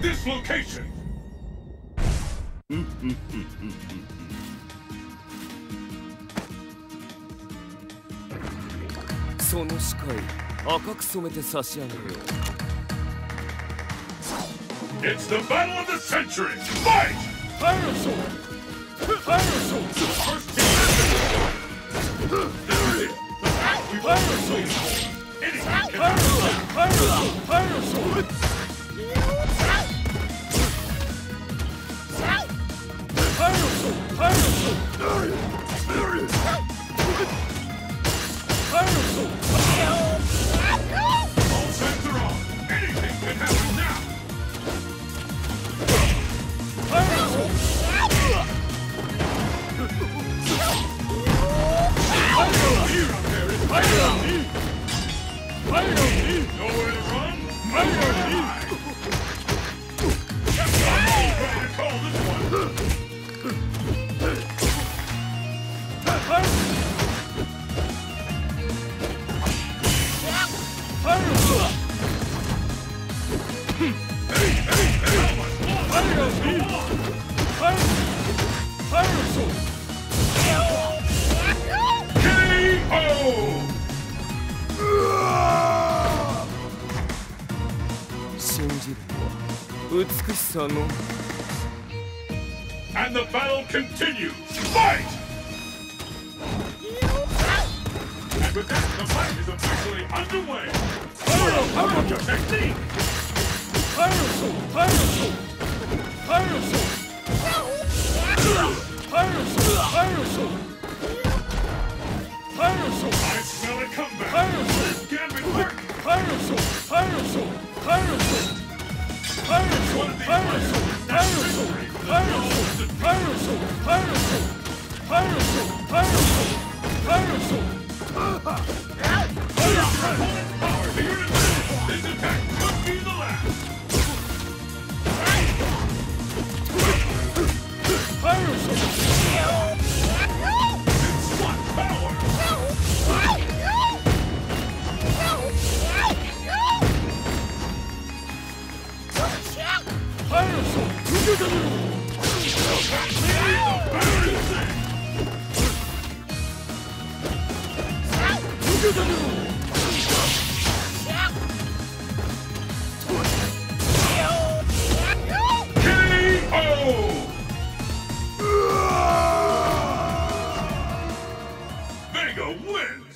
this location! その視界赤く染めて差し上げよう It's the battle of the century! Fight! Pyrosaur! Pyrosaur! First team There it is! The battle we've always waited for! Anything can Fire! Fire! And the battle continues! Fight! And with that, the fight is officially underway! Pyro! Your technique! Pyrosaur! Pyrosaur! Pyrosaur! Pyrosaur! Pyrosaur! Pyrosaur! Pyrosaur! Pyrosaur! Pyrosaur! Pyrosaur! Pyrosaur! Mega win!